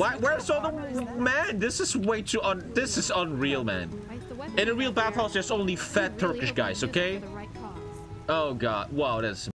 Why, where's all the man? This is way too un. This is unreal, man. In a real bathhouse, there's only fat Turkish guys. Okay. Oh god. Wow, that's